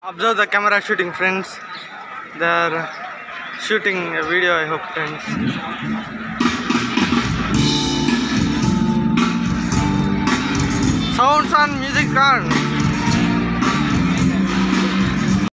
Observe the camera shooting, friends. They are shooting a video, I hope, friends. Sounds on music on.